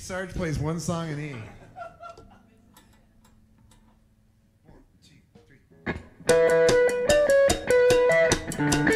Sarge plays one song in E. Everybody